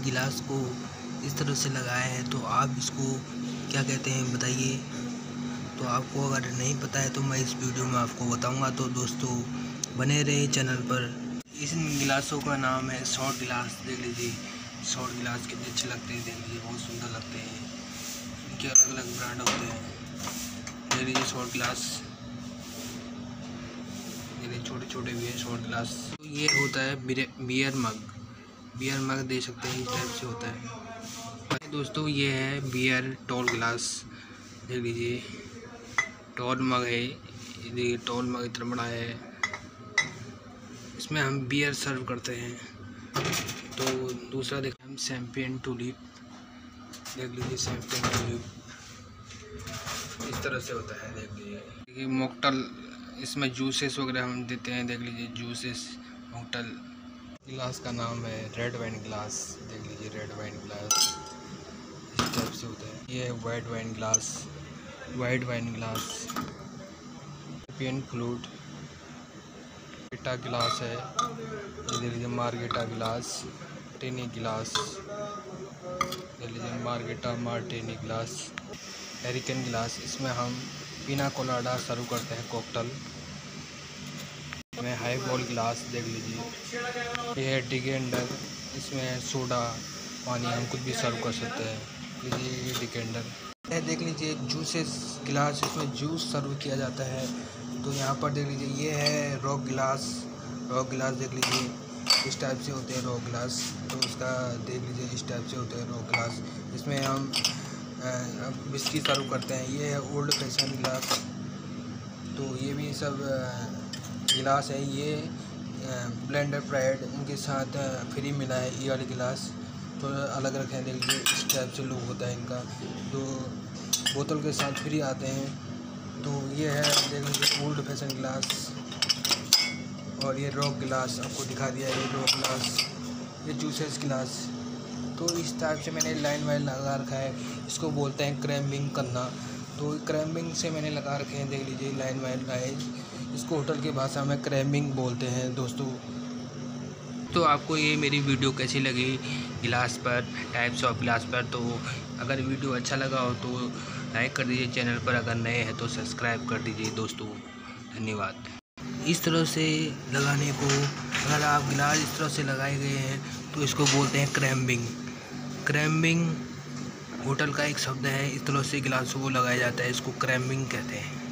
गिलास को इस तरह से लगाया है तो आप इसको क्या कहते हैं बताइए। तो आपको अगर नहीं पता है तो मैं इस वीडियो में आपको बताऊँगा। तो दोस्तों, बने रहे चैनल पर। इस गिलासों का नाम है शॉर्ट गिलास, देख लीजिए। शॉर्ट गिलास कितने अच्छे लगते हैं, देख लीजिए, बहुत सुंदर लगते हैं। इनके अलग अलग ब्रांड होते हैं। देख लीजिए शॉर्ट गिलास। छोटे छोटे भी है शॉर्ट गिलास। तो ये होता है बियर मग। बियर मग दे सकते हैं इस टाइप से होता है। दोस्तों, ये है बियर टॉल गिलास देख लीजिए टॉल मग है। देखिए टॉल मग इतना बड़ा है। इसमें हम बियर सर्व करते हैं। तो दूसरा देखें हम सैम्पियन टूलिप देख लीजिए सैम्पियन टूलिप इस तरह से होता है, देख लीजिए। देखिए मोकटल इसमें जूसेस वगैरह हम देते हैं। देख लीजिए जूसेस होटल गिलास का नाम है रेड वाइन गिलास देख लीजिए रेड वाइन गिलास इस टाइप से होता है। ये है white wine glass white wine glass pen flute गेटा गिलास है। देख लीजिए मार्गेटा गिलास टेनी गिलास देख लीजिए मार्गेटा मार्टेनी गिलास एरिकन गिलास इसमें हम पीना कोलाडा सर्व करते हैं कॉकटल में हाई बॉल गिलास देख लीजिए। ये है डिगेंडर इसमें सोडा, पानी, हम कुछ भी सर्व कर सकते हैं। लीजिए ये डिकेंडर ये देख लीजिए जूसेस गिलास, इसमें जूस सर्व किया जाता है। तो यहाँ पर देख लीजिए, ये है रॉक गिलास। रॉक गिलास देख लीजिए, इस टाइप से होते हैं रॉक गिलास। तो उसका देख लीजिए, इस टाइप से होते हैं रॉक गिलास। इसमें हम बिस्की सर्व करते हैं। ये है ओल्ड फ़ैशन गिलास तो ये भी सब गिलास है, ये ब्लेंडर प्राइड उनके साथ फ्री मिला है, ये वाली गिलास। तो अलग रखे हैं देख लीजिए इस टाइप से लुक होता है इनका। तो बोतल के साथ फ्री आते हैं। तो ये है, देख लीजिए ओल्ड फ़ैशन गिलास। और ये रॉक गिलास आपको दिखा दिया ये रॉक गिलास, ये जूसेस गिलास। तो इस टाइप से मैंने लाइन वाइन लगा रखा है। इसको बोलते हैं क्रैम्बिंग करना। तो क्रैम्बिंग से मैंने लगा रखे हैं, देख लीजिए लाइन वाइन लाइन इसको होटल की भाषा में क्रैमिंग बोलते हैं दोस्तों। तो आपको ये मेरी वीडियो कैसी लगी? गिलास पर टाइप्स ऑफ़ गिलास पर तो अगर वीडियो अच्छा लगा हो तो लाइक कर दीजिए चैनल पर। अगर नए हैं तो सब्सक्राइब कर दीजिए दोस्तों। धन्यवाद। इस तरह से लगाने को, अगर आप गिलास इस तरह से लगाए गए हैं तो इसको बोलते हैं क्रैम्बिंग क्रैम्बिंग होटल का एक शब्द है, इस तरह से गिलासों को लगाया जाता है, इसको क्रैम्बिंग कहते हैं।